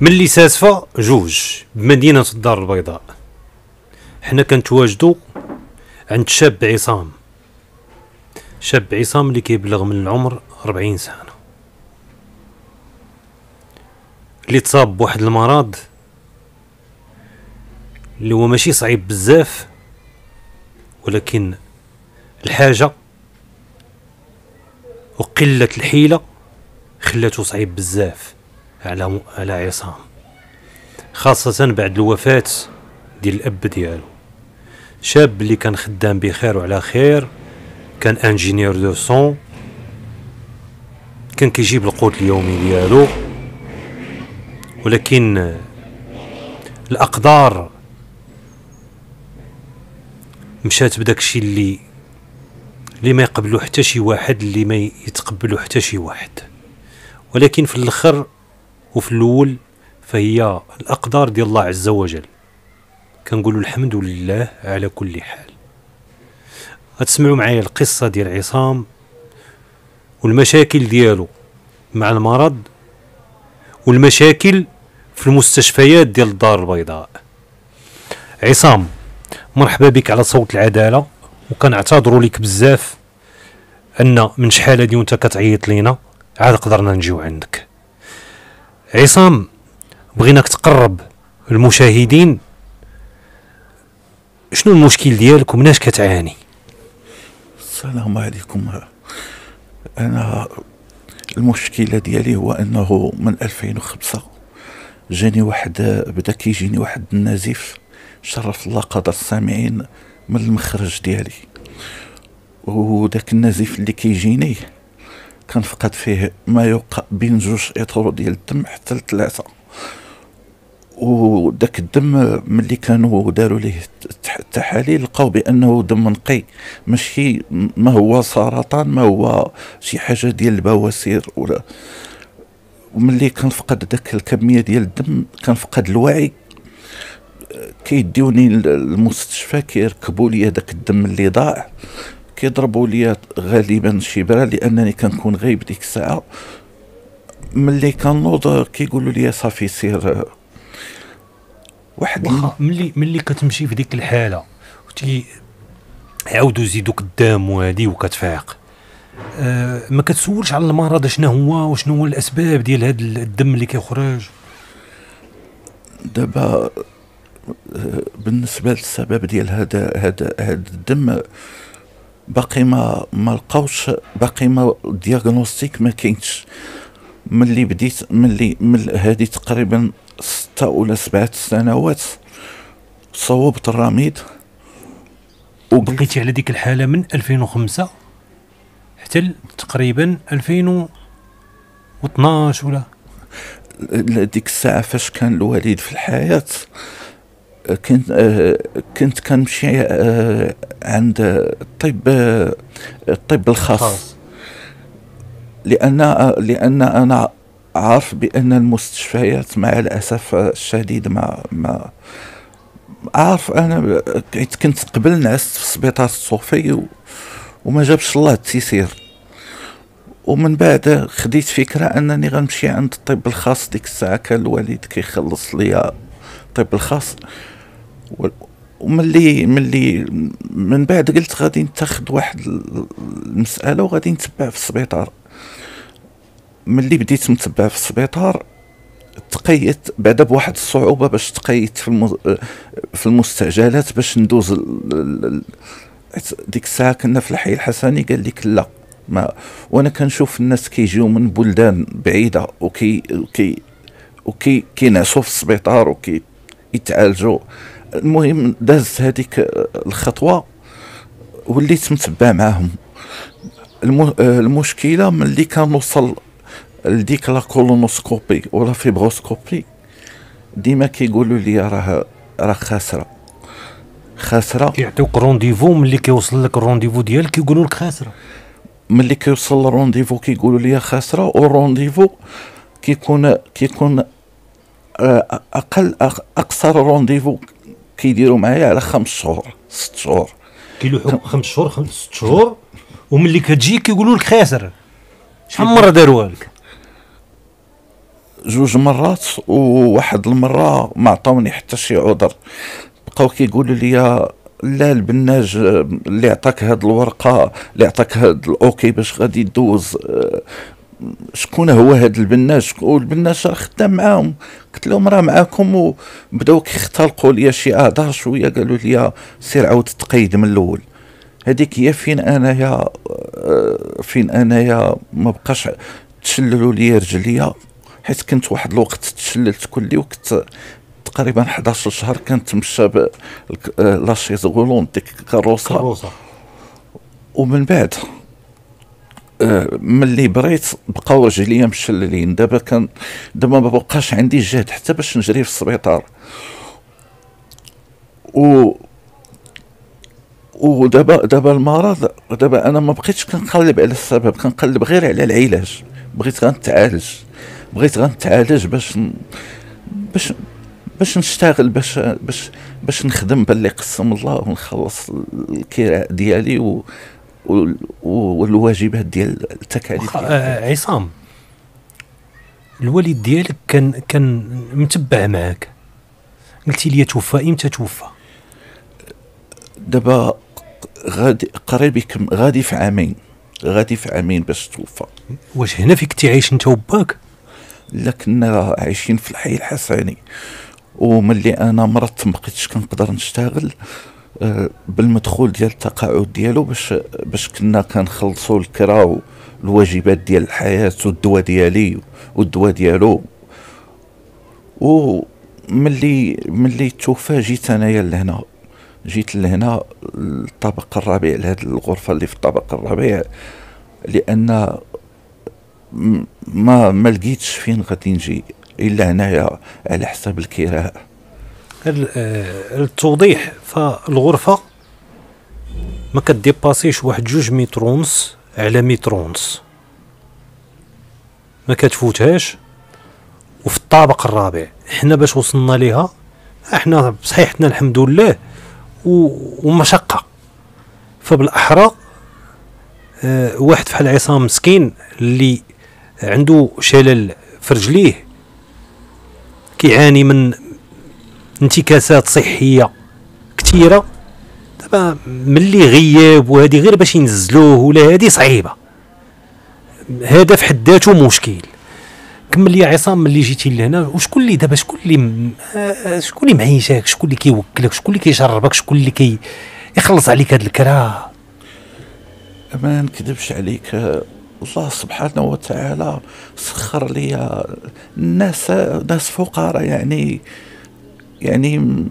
ملي ساسفة جوج بمدينة الدار البيضاء. حنا كنتواجدو عند شاب عصام. شاب عصام اللي كيبلغ من العمر 40 سنة. اللي تصاب بواحد المرض اللي هو ماشي صعيب بزاف ولكن الحاجة وقلة الحيلة خلاتو صعيب بزاف. على على عصام. خاصة بعد الوفاة ديال الأب ديالو. شاب اللي كان خدام بخير وعلى خير كان ingénieur de son كان كيجيب القوت اليومي ديالو. ولكن الأقدار مشات بداك الشيء اللي اللي ما يقبلو حتى شي واحد اللي ما يتقبلو حتى شي واحد. ولكن في الآخر وفي الأول فهي الأقدار ديال الله عز وجل. كنقولوا الحمد لله على كل حال. غتسمعوا معايا القصة ديال عصام والمشاكل ديالو مع المرض والمشاكل في المستشفيات ديال الدار البيضاء. عصام مرحبا بك على صوت العدالة وكنعتذروا لك بزاف أن من شحال هادي وأنت كتعيط لينا عاد قدرنا نجيو عندك. عصام بغيناك تقرب المشاهدين. شنو المشكل ديالك ومناش كتعاني؟ السلام عليكم. أنا المشكلة ديالي هو أنه من 2005 جاني واحد بدا كيجيني واحد النزيف شرف الله قدر السامعين من المخرج ديالي. وداك النزيف اللي كيجيني كنفقد فيه ما يوقع بين جوج اطرو ديال الدم حتى لثلاثة. وداك الدم ملي كانوا داروا ليه التحاليل لقاو بأنه دم نقي. ماشي ما هو سرطان ما هو شي حاجة ديال البواسير ولا. وملي كنفقد داك الكمية ديال الدم كنفقد الوعي. كيديوني للمستشفى كيركبوا لي داك الدم اللي ضاع. كيضربوا لي غالبا شبرا لأنني كنكون غايب ديك الساعة. ملي كنوض كيقولوا لي صافي سير. واحد واخا ملي ملي كتمشي في ديك الحالة وتي عاودوا يزيدوك الدم وهادي وكتفيق أه ما كتسولش على المرض شنو هو وشنو هو الأسباب ديال هذا الدم اللي كيخرج؟ دابا بالنسبة للسبب ديال هذا هذا هذا الدم باقي ما ما لقاوش باقي ما دياغنوستيك ما كاينش. ملي بديت ملي من هذه تقريبا ستة ولا سبعة سنوات صوبت الرميد. وبقيتي على ديك الحالة من 2005 حتى تقريبا 2012 ولا؟ ديك الساعة فاش كان الوالد في الحياة كنت كنت كنمشي آه، عند الطب الطب الخاص. لأن لأن أنا عارف بأن المستشفيات مع الأسف الشديد ما ما عارف أنا كنت قبل نعست في سبيطار الصوفي وما جابش الله التيسير. ومن بعد خديت فكرة أنني غنمشي عند الطب الخاص ديك الساعة كان الوالد كيخلص ليا الطب الخاص. وملي ملي من بعد قلت غادي نتاخذ واحد المسألة وغادي نتبع في السبيطار. ملي بديت نتبع في السبيطار تقيت بعدا بواحد الصعوبة باش تقيت في في المستعجلات باش ندوز ديك الساعة كنا في الحي الحسني قال لك لا ما وأنا كنشوف الناس كيجيو من بلدان بعيدة وكي وكي وكي كينعسوا في السبيطار وكي يتعالجوا المهم دازت هذيك الخطوة وليت متبع معاهم. المشكلة ملي كنوصل لديك la colonoscopie ولا fibroscopie ديما كيقولوا لي راه راه خاسرة. خاسرة. كيعطيوك rendez-vous ملي كيوصل لك ال rendez-vous ديالك كيقولوا لك خاسرة. ملي كيوصل ال rendez-vous كيقولوا لي خاسرة وال rendez-vous كيكون كيكون آه، أقل أقصر rendez-vous كيديروا معايا على خمس شهور ست شهور. كيلوحوا خمس شهور خمس ست شهور؟ وملي كتجي كيقولوا لك خاسر. شحال من مرة داروا لك جوج مرات وواحد المرة ما عطاوني حتى شي عذر. بقاو كيقولوا لي لا البناج اللي عطاك هاد الورقة اللي عطاك هاد ال OK باش غادي دوز آه، شكون هو هاد البناج والبناج راه خدام معاهم. قلت لهم راه معاكم وبداو كيختلقوا لي شي اعذار شوية. قالوا لي سير عاود تقيد من الأول. هذيك هي فين أنايا؟ آه، فين أنايا؟ ما بقاش تشللوا لي رجليا. حيت كنت واحد الوقت تشللت كلي وكنت تقريبا 11 شهر كنت تمشى la chaise roulante ديك كاروسا ومن بعد آه، ملي بريت بقاو رجليا مشللين. دابا كان دابا ما بقاش عندي جهد حتى باش نجري في السبيطار. و ودابا دابا المرض دابا أنا ما بقيتش كنقلب على السبب كنقلب غير على العلاج. بغيت غنتعالج. بغيت غنتعالج باش باش باش نشتغل باش باش باش نخدم باللي قسم الله ونخلص الكراء ديالي و والواجبات ديال التكاليف آه عصام الوالد ديالك كان كان متبع معاك. قلتي لي توفى إمتى توفى؟ دابا غادي قريب غادي في عامين. غادي في عامين باش توفى. واش هنا فيك تعيش أنت وباك؟ لا كنا عايشين في الحي الحسني. وملي أنا مرضت ما بقيتش كنقدر نشتغل بالمدخول ديال التقاعد ديالو باش باش كنا كنخلصوا الكرا والواجبات ديال الحياة والدواء ديالي والدواء ديالو. و ملي ملي توفى جيت أنايا لهنا. جيت لهنا الطابق الرابع لهاد الغرفة اللي في الطابق الرابع لأن ما ما لقيتش فين غادي نجي إلا هنايا على حساب الكراء. التوضيح آه، فالغرفة ما كديباسيش واحد جوج متر ونص على متر ونص ما كتفوتهاش. وفي الطابق الرابع حنا باش وصلنا ليها إحنا بصحيح حنا الحمد لله ومشقة. فبالأحرى آه واحد بحال عصام مسكين اللي عنده شلل في رجليه كيعاني من انتكاسات صحية كثيره دابا ملي غياب وهذه غير باش ينزلوه ولا هذه صعيبة. هذا في حد ذاته مشكل. كمل لي عصام ملي جيتي لهنا وشكون اللي دابا شكون اللي آه، شكون اللي معيشك شكون اللي كيوكلك؟ شكون اللي كيشربك؟ شكون اللي كي يخلص عليك هاد الكرا. ما نكذبش عليك. الله سبحانه وتعالى سخر لي الناس ناس فقراء يعني. يعني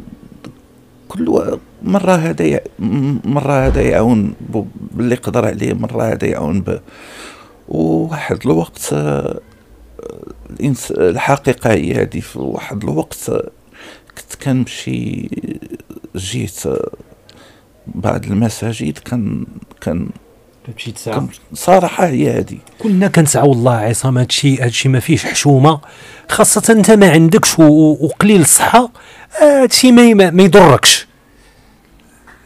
كل مرة هذا مرة هذا يعاون باللي قدر عليه مرة هذا يعاون به وواحد الوقت الحقيقة هي هذه في واحد الوقت كنت كنمشي جيت بعض المساجد كان كان تمشي تسعى صراحة هي هذه. كلنا كنسعوا الله عصام هادشي هادشي ما فيش حشومة. خاصة أنت ما عندكش وقليل الصحة هادشي ما, ما يضركش.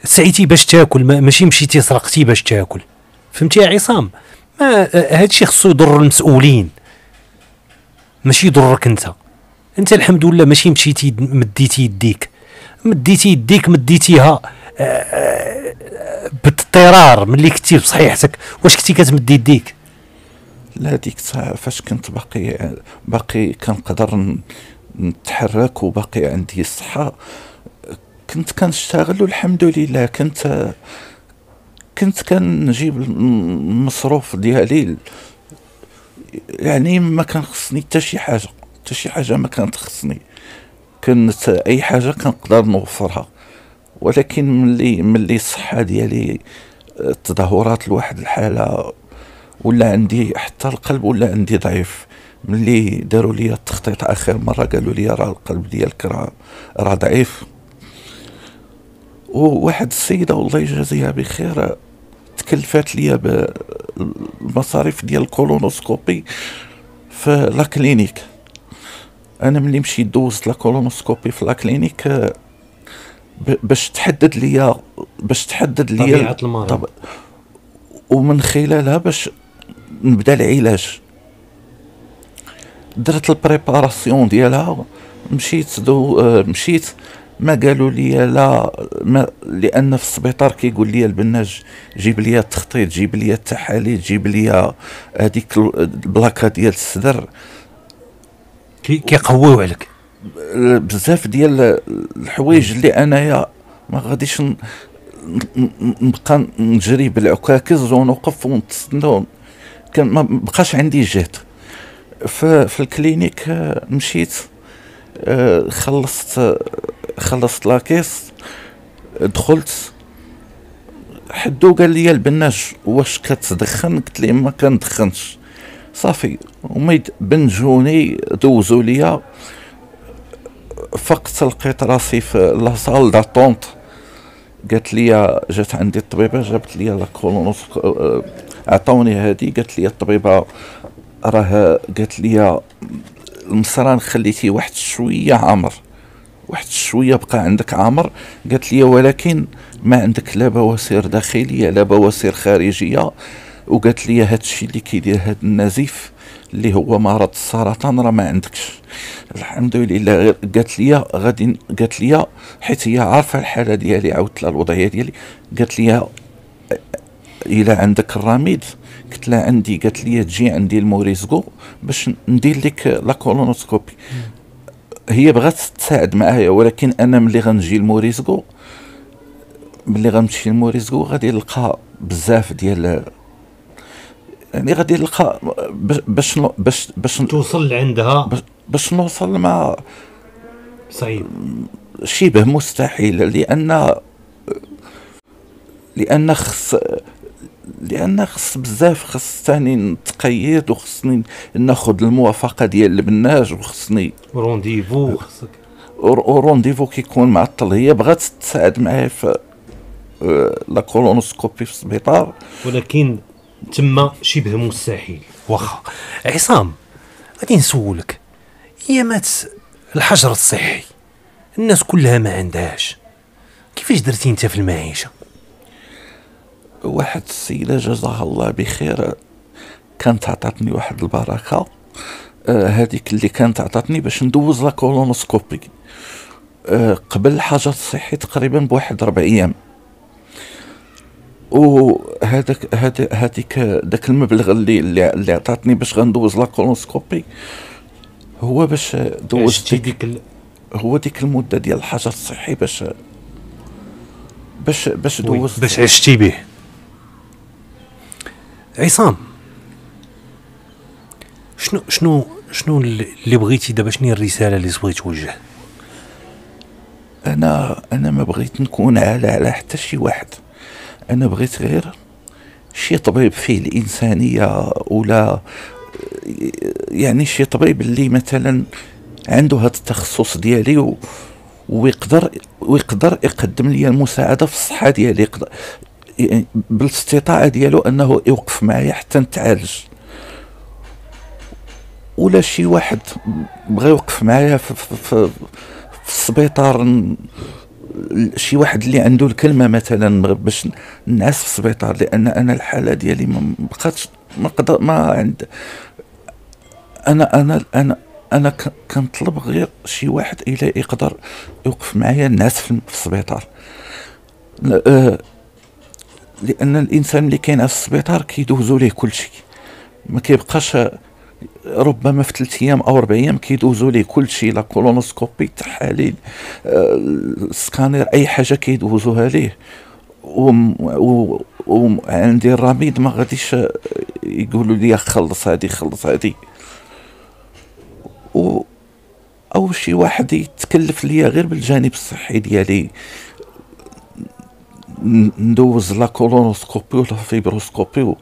سعيتي باش تاكل ماشي مشيتي سرقتي باش تاكل. فهمتي يا عصام؟ ما هادشي خصو يضر المسؤولين. ماشي يضرك أنت. أنت الحمد لله ماشي مشيتي مديتي يديك. مديتي يديك مديتيها. باضطرار ملي كنتي بصحيحتك واش كنتي كتمد يديك؟ لا ديك الساعة فاش كنت باقي باقي كنقدر نتحرك وباقي عندي الصحة. كنت كنشتغل والحمد لله. كنت كنت كنجيب المصروف ديالي. يعني ما كان خصني حتى شي حاجة حتى شي حاجة ما كانت خصني كانت أي حاجة كنقدر نوفرها. ولكن ملي ملي الصحه ديالي تدهورات لواحد الحالة ولا عندي حتى القلب ولا عندي ضعيف. ملي داروا لي التخطيط آخر مرة قالوا لي راه القلب ديالك راه راه ضعيف. وواحد السيدة والله يجازيها بخير تكلفات ليا بالمصاريف ديال ال colonoscopie في la clinique. أنا ملي مشيت دوزت la colonoscopie في la clinique باش تحدد ليا باش تحدد ليا طبيعة المرض. طب ومن خلالها باش نبدأ العلاج. درت ال préparation ديالها مشيت دو آه، مشيت. ما قالوا لي لا ما لأن في السبيطار كيقول لي البناج جيب لي التخطيط جيب لي التحاليل جيب لي هذيك البلاكة ديال الصدر. كيقويو عليك بزاف ديال الحوايج اللي انايا ما غاديش نبقى نجري بالعكاكز ونوقف ونتسنى كان ما بقاش عندي جهد. في الكلينيك مشيت آه، خلصت خلصت لاكيس دخلت. حدو قال لي البناج واش كتدخن؟ قلت ليه ما كندخنش. صافي هما بنجوني دوزو ليا. فقت لقيت راسي في la salle d'attente قالت لي جات عندي الطبيبة جابت لي la colonos عطاوني هادي قالت لي الطبيبة راه قالت لي المصران خليتي واحد شوية عامر واحد شوية بقى عندك عامر. قالت لي ولكن ما عندك لا بواسير داخلية لا بواسير خارجية. وقالت لي هذا الشيء اللي كيدير هذا النزيف. اللي هو مرض السرطان راه ما عندكش. الحمد لله قالت لي غادي قالت لي حيت هي عارفة الحالة ديالي عاودت لها الوضعية ديالي. قالت لي إلا عندك الرميد قلت لها عندي قالت لي تجي عندي الموريزكو باش ندير لك la colonoscopie. هي بغات تساعد معايا ولكن أنا ملي غنجي الموريزكو ملي غنمشي الموريزكو غادي نلقى بزاف ديال يعني غادي نلقى باش باش باش توصل لعندها؟ باش نوصل مع صعيب. شبه مستحيل لأن لأن خص لأن خص بزاف خص ثاني نتقيد وخصني ناخذ الموافقة ديال البناج وخصني rendez-vous خصك rendez-vous كيكون معطل هي بغات تساعد معايا في آه، la colonoscopie في السبيطار. ولكن تما شبه مستحيل واخا عصام غادي نسولك. أيامات الحجر الصحي. الناس كلها ما عندهاش. كيفاش درتي انت في المعيشة؟ واحد السيدة جزاها الله بخير كانت عطاتني واحد البركة. آه هذيك اللي كانت عطاتني باش ندوز la colonoscopie. آه قبل الحجر الصحي تقريبا بواحد ربع أيام. وهذاك هذيك داك المبلغ اللي اللي عطاتني باش غندوز la colonoscopie هو باش دوزت ديك هو ديك المدة ديال الحجر الصحي باش باش باش دوزت. باش عشتي به عصام شنو شنو شنو اللي بغيتي دابا؟ شنو الرسالة اللي بغيتي توجه؟ أنا أنا ما بغيت نكون على على حتى شي واحد. أنا بغيت غير شي طبيب فيه الإنسانية ولا يعني شي طبيب اللي مثلا عنده هذا التخصص ديالي و ويقدر ويقدر يقدم لي المساعدة في الصحة ديالي يقدر يعني بالاستطاعة ديالو أنه يوقف معايا حتى نتعالج. ولا شي واحد بغى يوقف معايا في, في, في, في السبيطار شي واحد اللي عنده الكلمة مثلا باش نعس في السبيطار لأن أنا الحالة ديالي ما بقاتش ما قدر ما عند أنا أنا أنا أنا كنطلب غير شي واحد إلى يقدر يوقف معايا الناس في السبيطار. آه، لأن الإنسان اللي كاين في السبيطار كيدوزو ليه كل شيء ما كيبقاش ربما في ثلاث أيام أو أربع أيام كيدوزو ليه كل شيء la colonoscopie التحاليل السكانير آه، أي حاجة كيدوزوها ليه. وعندي الرميد ما غاديش يقولوا لي خلص هادي خلص هادي. و أو شي واحد يتكلف ليا غير بالجانب الصحي ديالي. ندوز la colonoscopie ولا fibroscopie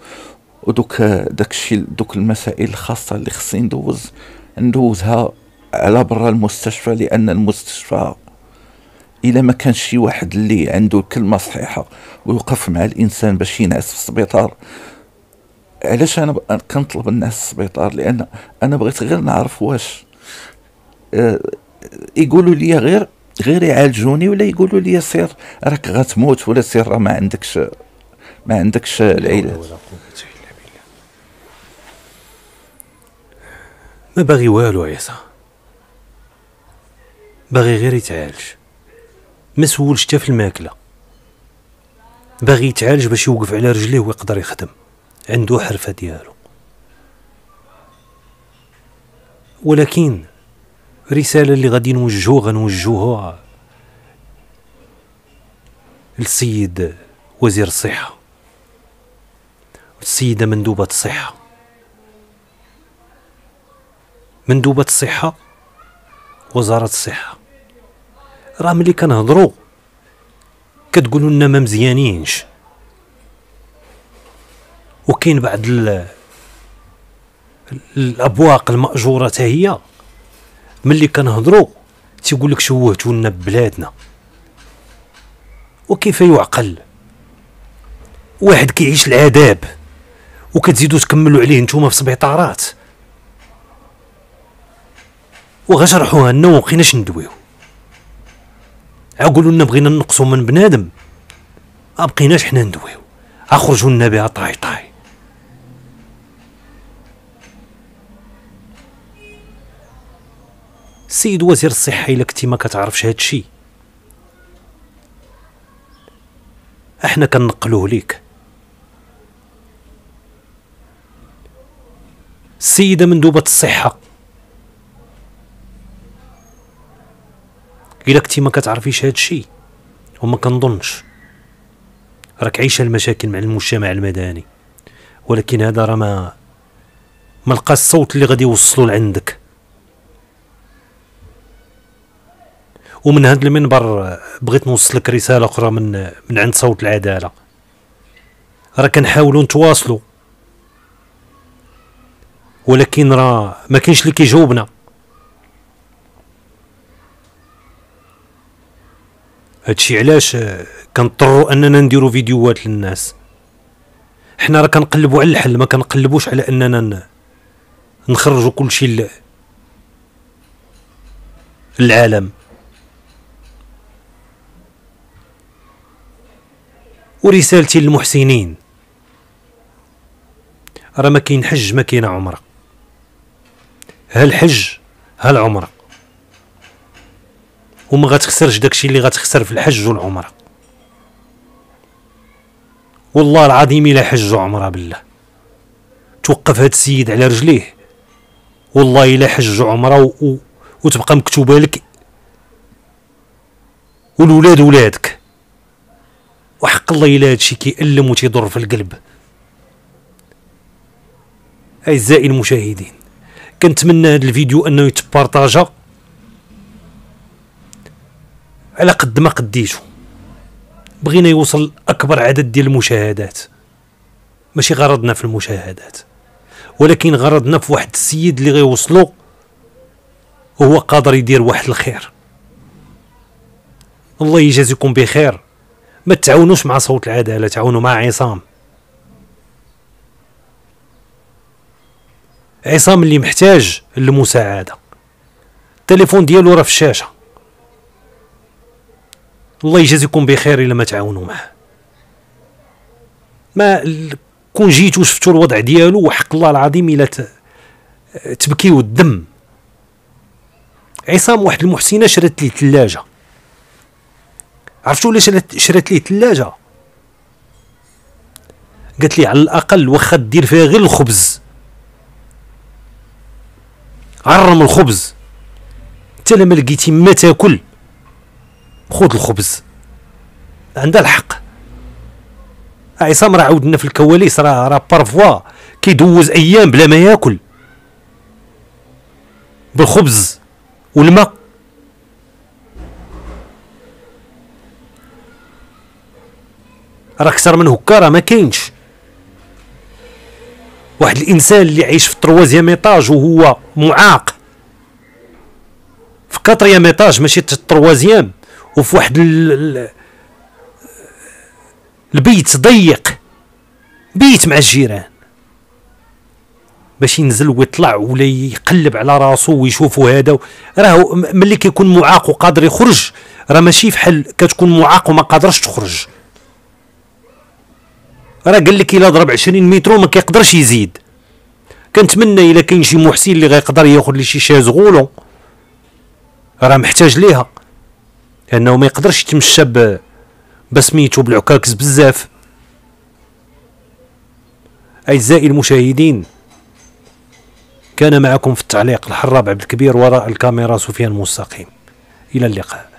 ودوك داكشي دوك المسائل الخاصة اللي خصني ندوز ندوزها على برا المستشفى لأن المستشفى إلا ما كان شي واحد اللي عنده الكلمة صحيحة ويوقف مع الإنسان باش ينعس في السبيطار. علاش أنا كنطلب الناس السبيطار؟ لأن أنا بغيت غير نعرف واش. آه يقولوا لي غير غير يعالجوني ولا يقولوا لي سير راك غتموت ولا سير راه ما عندكش ما عندكش العلاج. ما باغي والو عيسى باغي غير يتعالج. ما سولش حتى في الماكلة. باغي يتعالج باش يوقف على رجليه ويقدر يخدم. عنده حرفة ديالو. ولكن رسالة اللي غادي نوجهوها غنوجهوها للسيد وزير الصحة. والسيده مندوبة الصحة. مندوبة الصحة وزارة الصحة. راه ملي كنهضروا كتقولوا لنا ما مزيانينش. وكاين بعض ال... الأبواق المأجورة حتى هي ملي كنهضروا تيقول لك شوهتوا لنا بلادنا وكيف يعقل؟ واحد كيعيش العذاب وكتزيدوا تكملوا عليه نتوما في سبيطارات وغشرحوها لنا ومبقيناش ندويو. عقولوا لنا بغينا نقصوا من بنادم. ما بقيناش حنا ندويو. اخرجوا لنا بها طاي طاي. السيد وزير الصحة إلا كنتي ما كتعرفش هادشي. أحنا كنقلوه ليك. السيدة مندوبة الصحة. إلا كنتي ما كتعرفيش هادشي وما كنظنش. راك عايشة المشاكل مع المجتمع المدني. ولكن هذا راه ما ما لقى الصوت اللي غادي يوصلو لعندك. ومن هذا المنبر بغيت نوصل لك رسالة أخرى من من عند صوت العدالة. راه كنحاولوا نتواصلوا ولكن راه ما كاينش اللي كيجاوبنا. هادشي علاش كنضطروا أننا نديروا فيديوهات للناس. حنا راه كنقلبوا على الحل ما كنقلبوش على أننا نخرجوا كل شيء للعالم. ورسالتي للمحسنين. راه ما كاين حج ما كاين عمرة. ها الحج ها العمره وما غتخسرش داكشي اللي غتخسر في الحج والعمرة. والله العظيم الا حج وعمرة بالله. توقف هاد السيد على رجليه. والله الا حج وعمرة و... و... وتبقى مكتوبة لك. والولاد ولادك. وحق الله الا هادشي كيألم وتيضر في القلب. أعزائي المشاهدين كنتمنى هذا الفيديو أنه يتبارطاجا. على قد ما قديتو. بغينا يوصل أكبر عدد ديال المشاهدات. ماشي غرضنا في المشاهدات. ولكن غرضنا في واحد السيد اللي غيوصلو وهو قادر يدير واحد الخير. الله يجازيكم بخير. ما تعاونوش مع صوت العدالة تعاونوا مع عصام. عصام اللي محتاج المساعده التليفون ديالو راه في الشاشة. الله يجازيكم بخير إلا ما تعاونوا معه. ما كون جيتو شفتوا الوضع ديالو وحق الله العظيم إلا تبكيو الدم. عصام واحد المحسنة شرات لي ثلاجه عرفتوا علاش شرات ليه ثلاجه قالت لي على الأقل واخا دير فيها غير الخبز. عرم الخبز. انت لما لقيتي ما تاكل. خذ الخبز. عندها الحق. عصام راه عاودنا في الكواليس راه راه بارفوا كيدوز أيام بلا ما ياكل. بالخبز والماء. راه أكثر من هكا راه ما كاينش. واحد الإنسان اللي عايش في troisième étage وهو معاق. في quatrième étage ماشي ال troisième وفي واحد ال... البيت ضيق. بيت مع الجيران. باش ينزل ويطلع ولا يقلب على راسو ويشوفوا هذا راه ملي كيكون معاق وقادر يخرج راه ماشي فحال كتكون معاق وما قادرش تخرج. راه قال لك إلا ضرب 20 متر ما كيقدرش يزيد. كنتمنى إلا كاين شي محسن اللي غيقدر ياخذ لي شي شاز غولون راه محتاج ليها. لأنه ما يقدرش يتمشى ب بالعكاكس بزاف. أعزائي المشاهدين كان معكم في التعليق الحراب عبد الكبير وراء الكاميرا سفيان مستقيم إلى اللقاء.